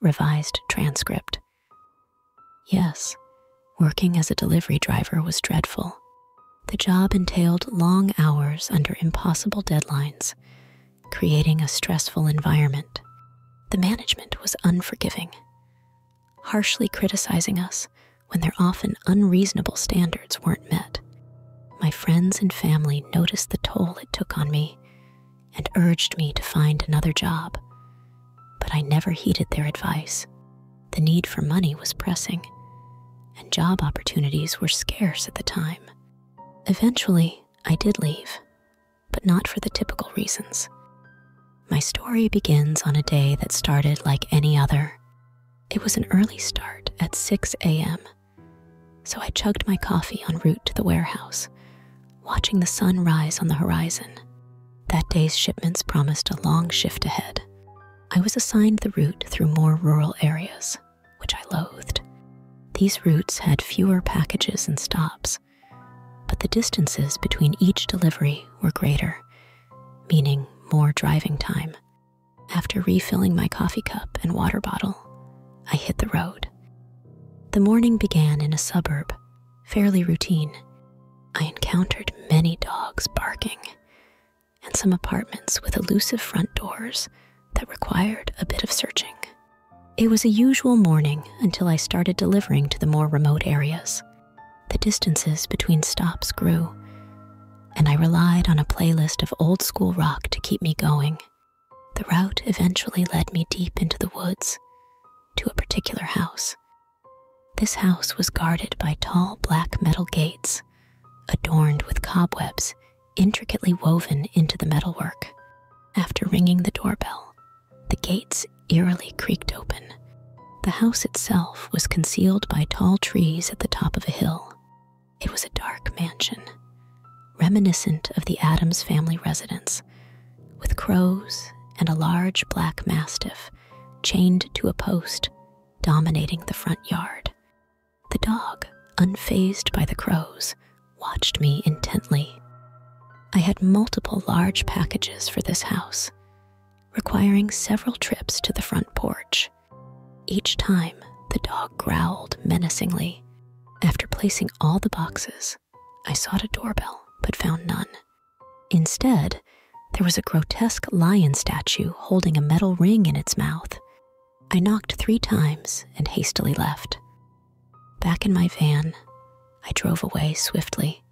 revised transcript. Yes, working as a delivery driver was dreadful. The job entailed long hours under impossible deadlines, creating a stressful environment. The management was unforgiving, harshly criticizing us when their often unreasonable standards weren't met. My friends and family noticed the toll it took on me and urged me to find another job, but I never heeded their advice. The need for money was pressing, and job opportunities were scarce at the time. Eventually, I did leave, but not for the typical reasons. My story begins on a day that started like any other. It was an early start at 6 a.m., so I chugged my coffee en route to the warehouse, watching the sun rise on the horizon. That day's shipments promised a long shift ahead. I was assigned the route through more rural areas, which I loathed. These routes had fewer packages and stops, but the distances between each delivery were greater, meaning more driving time. After refilling my coffee cup and water bottle, I hit the road. The morning began in a suburb, fairly routine. I encountered many dogs barking and some apartments with elusive front doors that required a bit of searching. It was a usual morning until I started delivering to the more remote areas. The distances between stops grew, and I relied on a playlist of old school rock to keep me going. The route eventually led me deep into the woods to a particular house. This house was guarded by tall black metal gates, adorned with cobwebs intricately woven into the metalwork. After ringing the doorbell, the gates eerily creaked open. The house itself was concealed by tall trees at the top of a hill. It was a dark mansion, reminiscent of the Addams family residence, with crows and a large black mastiff chained to a post dominating the front yard. The dog, unfazed by the crows, watched me intently. I had multiple large packages for this house, requiring several trips to the front porch. Each time, the dog growled menacingly. After placing all the boxes, I sought a doorbell but found none. Instead, there was a grotesque lion statue holding a metal ring in its mouth. I knocked three times and hastily left. Back in my van, I drove away swiftly,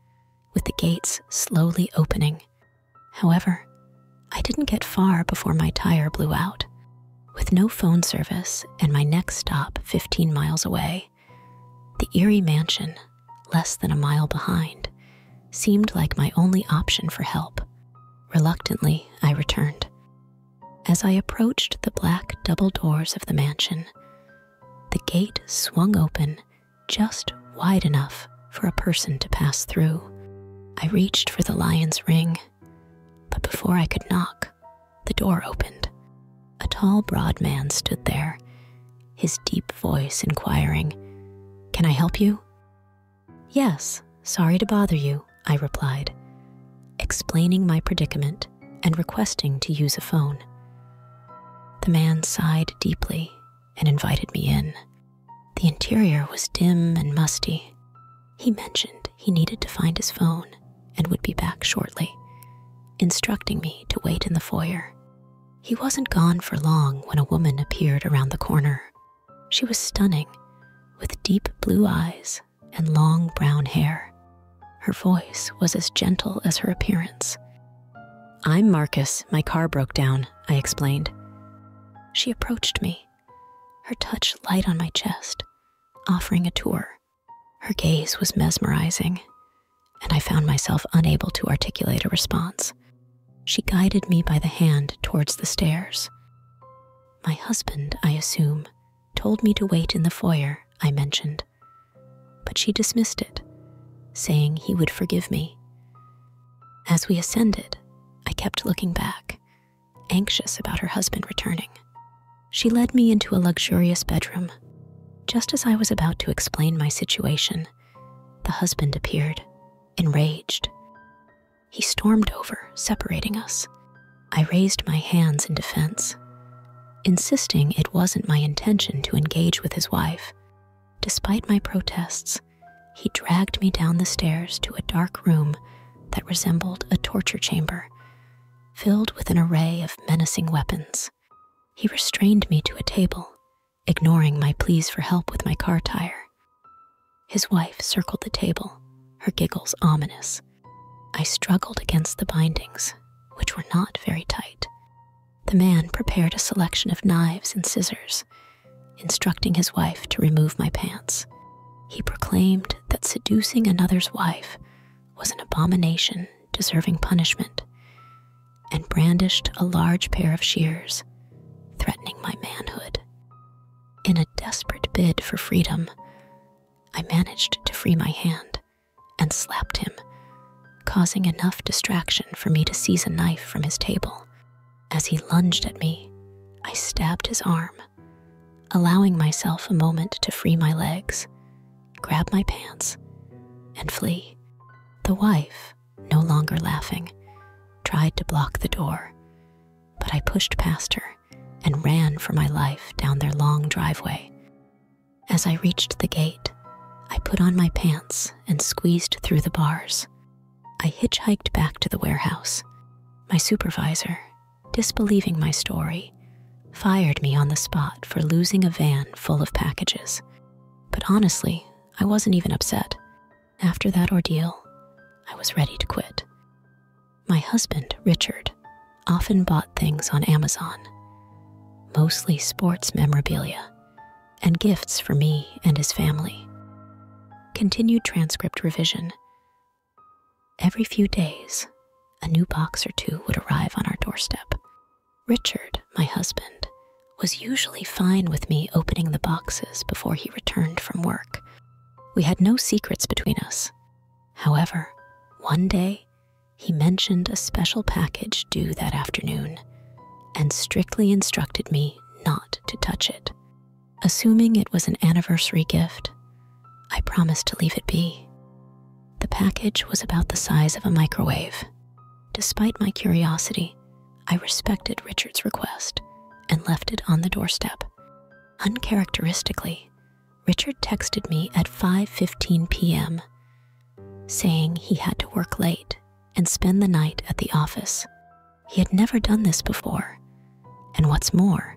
with the gates slowly opening. However, I didn't get far before my tire blew out. With no phone service and my next stop 15 miles away, the eerie mansion, less than a mile behind, seemed like my only option for help. Reluctantly, I returned. As I approached the black double doors of the mansion, the gate swung open just wide enough for a person to pass through. I reached for the lion's ring, before I could knock, the door opened. A tall, broad man stood there, his deep voice inquiring, Can I help you? Yes, sorry to bother you, I replied, explaining my predicament and requesting to use a phone. The man sighed deeply and invited me in. The interior was dim and musty. He mentioned he needed to find his phone and would be back shortly, instructing me to wait in the foyer. He wasn't gone for long when a woman appeared around the corner. She was stunning, with deep blue eyes and long brown hair. Her voice was as gentle as her appearance. I'm Marcus. My car broke down, I explained. She approached me, her touch light on my chest, offering a tour. Her gaze was mesmerizing, and I found myself unable to articulate a response. She guided me by the hand towards the stairs. My husband, I assume, told me to wait in the foyer, I mentioned, but she dismissed it, saying he would forgive me. As we ascended, I kept looking back, anxious about her husband returning. She led me into a luxurious bedroom. Just as I was about to explain my situation, the husband appeared enraged. He stormed over, separating us. I raised my hands in defense, insisting it wasn't my intention to engage with his wife. Despite my protests, he dragged me down the stairs to a dark room that resembled a torture chamber, filled with an array of menacing weapons. He restrained me to a table, ignoring my pleas for help with my car tire. His wife circled the table, her giggles ominous. I struggled against the bindings, which were not very tight. The man prepared a selection of knives and scissors, instructing his wife to remove my pants. He proclaimed that seducing another's wife was an abomination deserving punishment, and brandished a large pair of shears, threatening my manhood. In a desperate bid for freedom, I managed to free my hand and slapped him, causing enough distraction for me to seize a knife from his table. As he lunged at me, I stabbed his arm, allowing myself a moment to free my legs, grab my pants, and flee. The wife, no longer laughing, tried to block the door, but I pushed past her and ran for my life down their long driveway. As I reached the gate, I put on my pants and squeezed through the bars. I hitchhiked back to the warehouse. My supervisor, disbelieving my story, fired me on the spot for losing a van full of packages. But honestly, I wasn't even upset. After that ordeal, I was ready to quit. My husband, Richard, often bought things on Amazon, mostly sports memorabilia and gifts for me and his family. Continued transcript revision. Every few days, a new box or two would arrive on our doorstep. Richard, my husband, was usually fine with me opening the boxes before he returned from work. We had no secrets between us. However, one day, he mentioned a special package due that afternoon and strictly instructed me not to touch it. Assuming it was an anniversary gift, I promised to leave it be. The package was about the size of a microwave. Despite my curiosity, I respected Richard's request and left it on the doorstep. Uncharacteristically, Richard texted me at 5:15 p.m. saying he had to work late and spend the night at the office. He had never done this before. And what's more,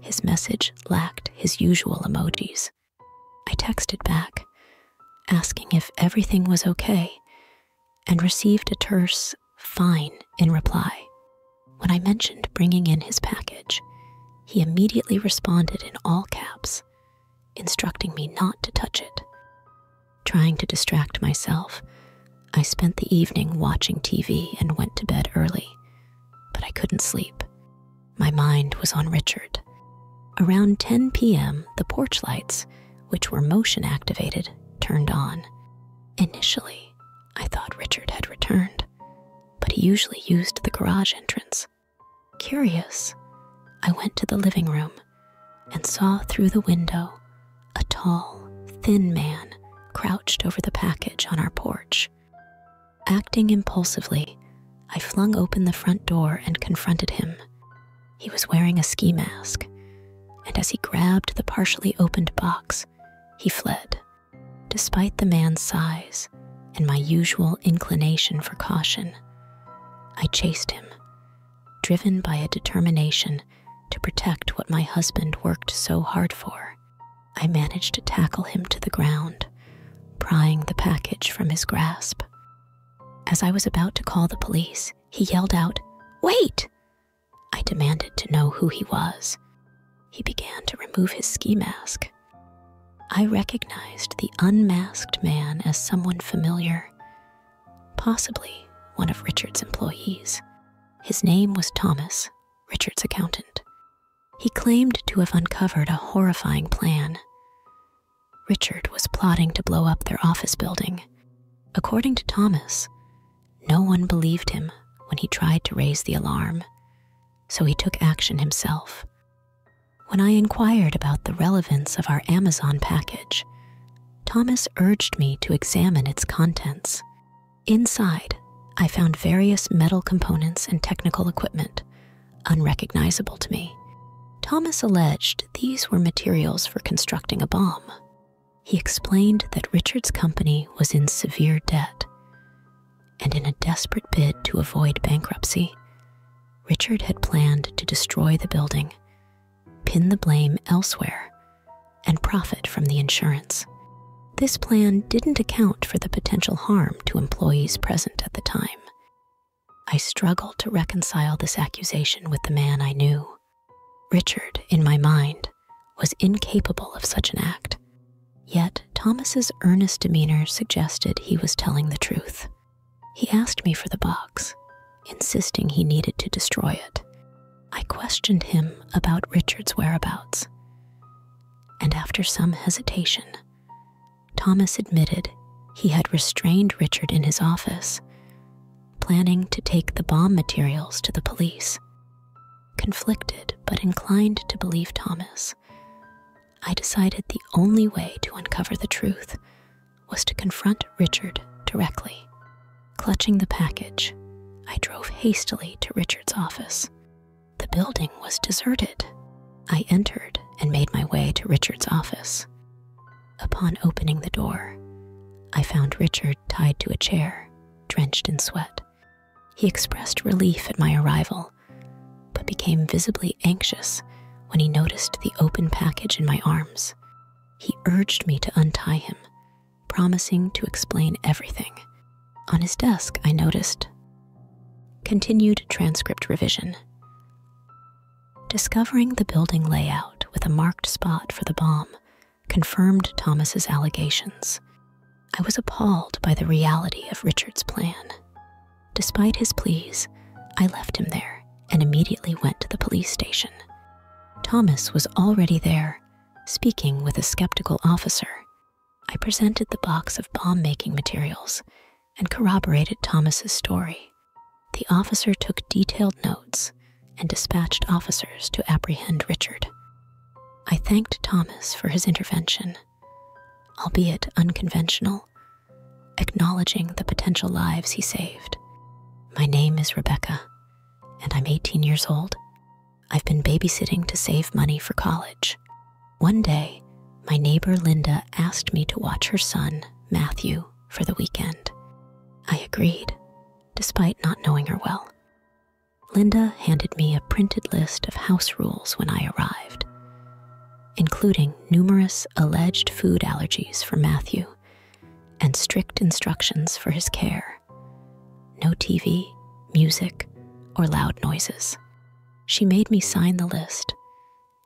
his message lacked his usual emojis. I texted back, asking if everything was okay, and received a terse fine in reply. When I mentioned bringing in his package, he immediately responded in all caps, instructing me not to touch it. Trying to distract myself, I spent the evening watching TV and went to bed early, but I couldn't sleep. My mind was on Richard. Around 10 p.m., the porch lights, which were motion activated, turned on. Initially, I thought Richard had returned, but he usually used the garage entrance. Curious, I went to the living room and saw through the window a tall, thin man crouched over the package on our porch. Acting impulsively, I flung open the front door and confronted him. He was wearing a ski mask, and as he grabbed the partially opened box, he fled. Despite the man's size and my usual inclination for caution, I chased him driven by a determination to protect what my husband worked so hard for. I managed to tackle him to the ground, prying the package from his grasp. As I was about to call the police, he yelled out, Wait! I demanded to know who he was. He began to remove his ski mask. I recognized the unmasked man as someone familiar, possibly one of Richard's employees. His name was Thomas, Richard's accountant. He claimed to have uncovered a horrifying plan. Richard was plotting to blow up their office building. According to Thomas, no one believed him when he tried to raise the alarm, so he took action himself. When I inquired about the relevance of our Amazon package, Thomas urged me to examine its contents. Inside, I found various metal components and technical equipment, unrecognizable to me. Thomas alleged these were materials for constructing a bomb. He explained that Richard's company was in severe debt, and in a desperate bid to avoid bankruptcy, Richard had planned to destroy the building, pin the blame elsewhere, and profit from the insurance. This plan didn't account for the potential harm to employees present at the time. I struggled to reconcile this accusation with the man I knew. Richard, in my mind, was incapable of such an act. Yet Thomas's earnest demeanor suggested he was telling the truth. He asked me for the box, insisting he needed to destroy it. I questioned him about Richard's whereabouts, and after some hesitation, Thomas admitted he had restrained Richard in his office, planning to take the bomb materials to the police. Conflicted but inclined to believe Thomas, I decided the only way to uncover the truth was to confront Richard directly. Clutching the package, I drove hastily to Richard's office. The building was deserted. I entered and made my way to Richard's office. Upon opening the door, I found Richard tied to a chair, drenched in sweat. He expressed relief at my arrival, but became visibly anxious when he noticed the open package in my arms. He urged me to untie him, promising to explain everything. On his desk, I noticed continued transcript revision. Discovering the building layout with a marked spot for the bomb confirmed Thomas's allegations. I was appalled by the reality of Richard's plan. Despite his pleas, I left him there and immediately went to the police station. Thomas was already there, speaking with a skeptical officer. I presented the box of bomb making materials and corroborated Thomas's story. The officer took detailed notes and dispatched officers to apprehend Richard. I thanked Thomas for his intervention, albeit unconventional, acknowledging the potential lives he saved. My name is Rebecca, and I'm 18 years old. I've been babysitting to save money for college. One day, my neighbor Linda asked me to watch her son, Matthew, for the weekend. I agreed, despite not knowing her well. Linda handed me a printed list of house rules when I arrived including numerous alleged food allergies for Matthew and strict instructions for his care. No TV, music, or loud noises. She made me sign the list,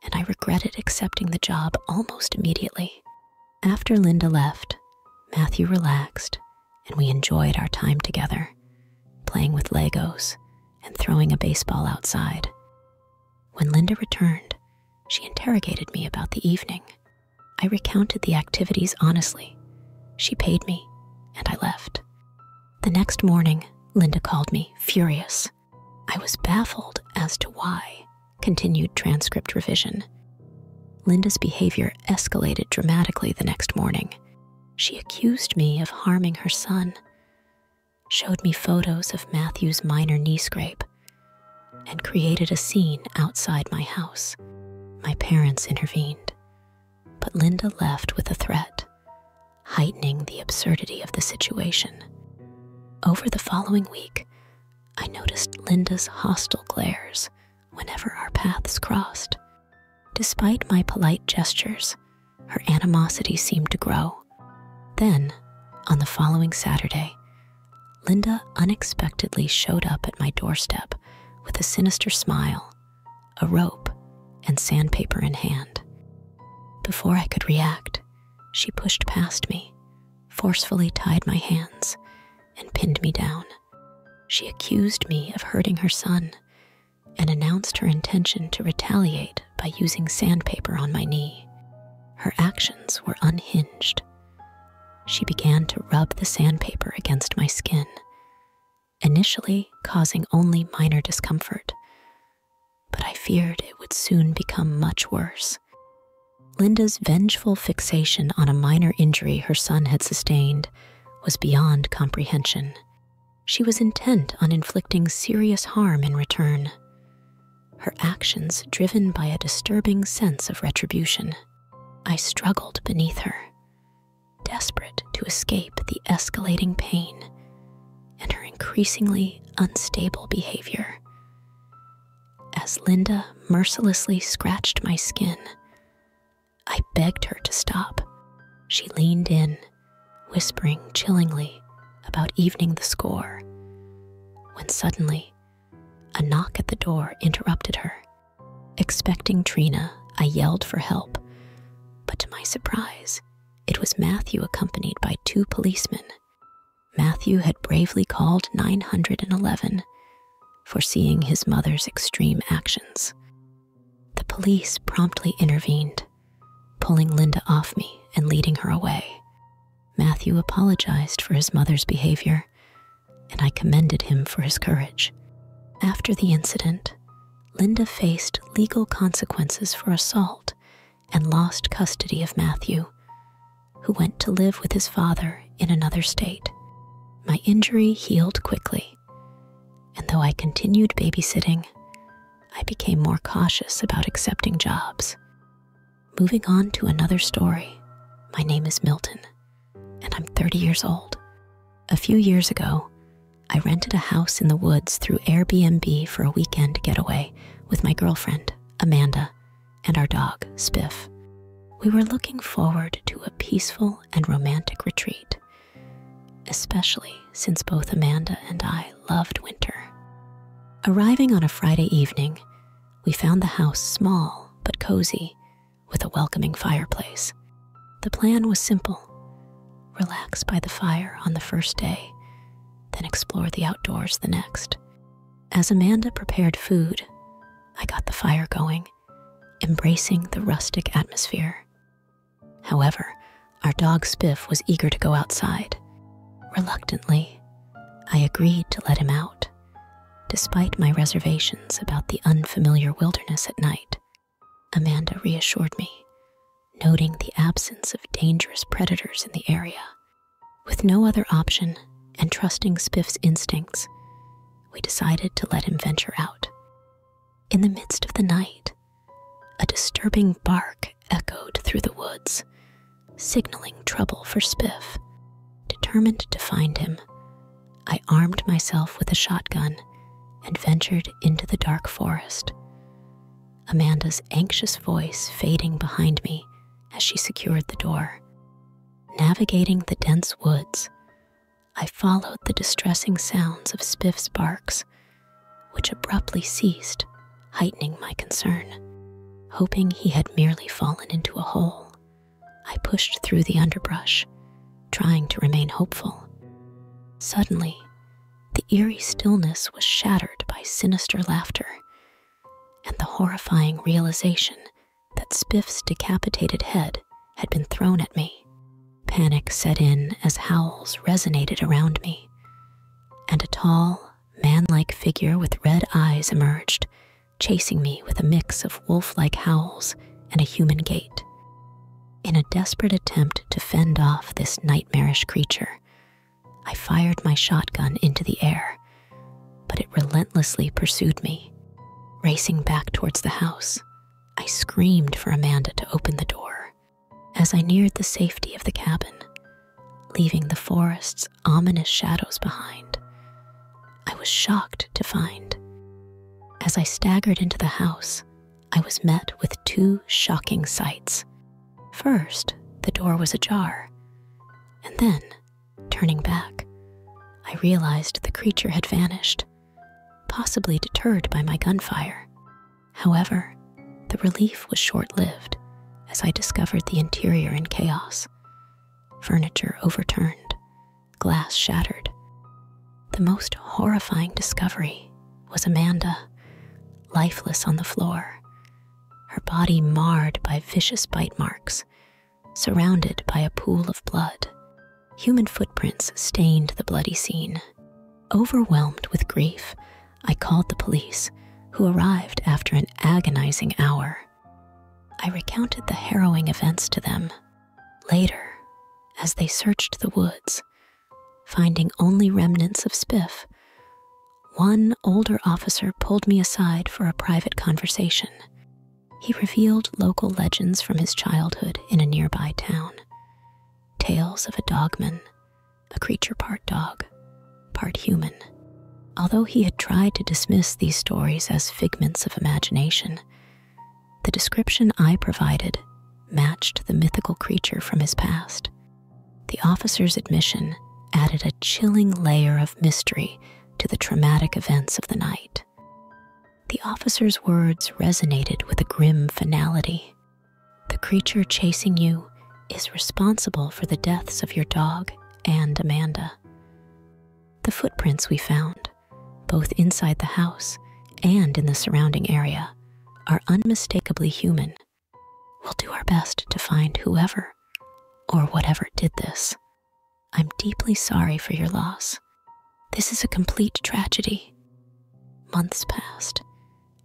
and I regretted accepting the job almost immediately. After Linda left, Matthew relaxed, and we enjoyed our time together, playing with Legos and throwing a baseball outside. When Linda returned, she interrogated me about the evening. I recounted the activities honestly. She paid me, and I left. The next morning, Linda called me, furious. I was baffled as to why, continued transcript revision. Linda's behavior escalated dramatically the next morning. She accused me of harming her son, showed me photos of Matthew's minor knee scrape, and created a scene outside my house. My parents intervened, but Linda left with a threat, heightening the absurdity of the situation. Over the following week, I noticed Linda's hostile glares whenever our paths crossed. Despite my polite gestures, her animosity seemed to grow. Then, on the following Saturday, Linda unexpectedly showed up at my doorstep with a sinister smile, a rope, and sandpaper in hand. Before I could react, she pushed past me, forcefully tied my hands, and pinned me down. She accused me of hurting her son and announced her intention to retaliate by using sandpaper on my knee. Her actions were unhinged. She began to rub the sandpaper against my skin, initially causing only minor discomfort but I feared it would soon become much worse. Linda's vengeful fixation on a minor injury her son had sustained was beyond comprehension. She was intent on inflicting serious harm in return. her actions driven by a disturbing sense of retribution. I struggled beneath her, desperate to escape the escalating pain and her increasingly unstable behavior. As Linda mercilessly scratched my skin, I begged her to stop. She leaned in, whispering chillingly about evening the score, when suddenly a knock at the door interrupted her. Expecting Trina, I yelled for help, but to my surprise, it was Matthew accompanied by two policemen. Matthew had bravely called 911, foreseeing his mother's extreme actions. The police promptly intervened, pulling Linda off me and leading her away. Matthew apologized for his mother's behavior, and I commended him for his courage. After the incident, Linda faced legal consequences for assault and lost custody of Matthew, who went to live with his father in another state. My injury healed quickly, and though I continued babysitting, I became more cautious about accepting jobs. Moving on to another story, my name is Milton, and I'm 30 years old. A few years ago, I rented a house in the woods through Airbnb for a weekend getaway with my girlfriend, Amanda, and our dog, Spiff. We were looking forward to a peaceful and romantic retreat, especially since both Amanda and I loved winter. Arriving on a Friday evening, we found the house small but cozy with a welcoming fireplace. The plan was simple relax by the fire on the first day then explore the outdoors the next. As Amanda prepared food, I got the fire going, embracing the rustic atmosphere. However, our dog Spiff was eager to go outside. Reluctantly, I agreed to let him out, despite my reservations about the unfamiliar wilderness at night. Amanda reassured me, noting the absence of dangerous predators in the area. With no other option, and trusting Spiff's instincts, we decided to let him venture out. In the midst of the night, a disturbing bark echoed through the woods, signaling trouble for Spiff. Determined to find him, I armed myself with a shotgun and ventured into the dark forest. Amanda's anxious voice fading behind me as she secured the door. Navigating the dense woods, I followed the distressing sounds of Spiff's barks, which abruptly ceased, heightening my concern. Hoping he had merely fallen into a hole, I pushed through the underbrush, trying to remain hopeful. Suddenly, the eerie stillness was shattered by sinister laughter and the horrifying realization that Spiff's decapitated head had been thrown at me. Panic set in as howls resonated around me, and a tall, man like figure with red eyes emerged, chasing me with a mix of wolf like howls and a human gait. In a desperate attempt to fend off this nightmarish creature, I fired my shotgun into the air, but it relentlessly pursued me. Racing back towards the house, I screamed for Amanda to open the door as I neared the safety of the cabin, leaving the forest's ominous shadows behind. I was shocked to find. As I staggered into the house, I was met with two shocking sights. First, the door was ajar, and then, turning back, I realized the creature had vanished, possibly deterred by my gunfire. However, the relief was short lived as I discovered the interior in chaos. Furniture overturned, glass shattered. The most horrifying discovery was Amanda, lifeless on the floor, her body marred by vicious bite marks, surrounded by a pool of blood. Human footprints stained the bloody scene. Overwhelmed with grief, I called the police, who arrived after an agonizing hour. I recounted the harrowing events to them. Later, as they searched the woods, finding only remnants of Spiff, one older officer pulled me aside for a private conversation. He revealed local legends from his childhood in a nearby town tales of a dogman, a creature part dog, part human. Although he had tried to dismiss these stories as figments of imagination, the description I provided matched the mythical creature from his past. The officer's admission added a chilling layer of mystery to the traumatic events of the night. The officer's words resonated with a grim finality. The creature chasing you is responsible for the deaths of your dog and Amanda. The footprints we found, both inside the house and in the surrounding area, are unmistakably human. We'll do our best to find whoever or whatever did this. I'm deeply sorry for your loss. This is a complete tragedy. Months passed,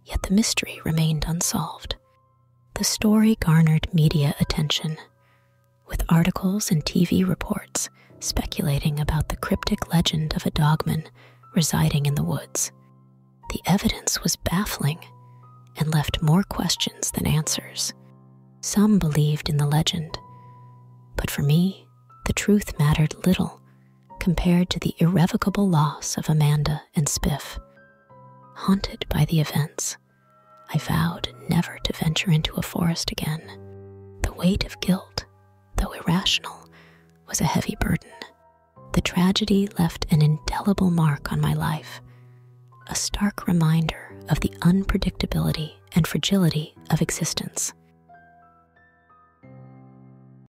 yet the mystery remained unsolved. The story garnered media attention, with articles and TV reports speculating about the cryptic legend of a dogman residing in the woods. The evidence was baffling and left more questions than answers. Some believed in the legend, but for me, the truth mattered little compared to the irrevocable loss of Amanda and Spiff. Haunted by the events, I vowed never to venture into a forest again. The weight of guilt, though irrational, was a heavy burden. The tragedy left an indelible mark on my life, a stark reminder of the unpredictability and fragility of existence.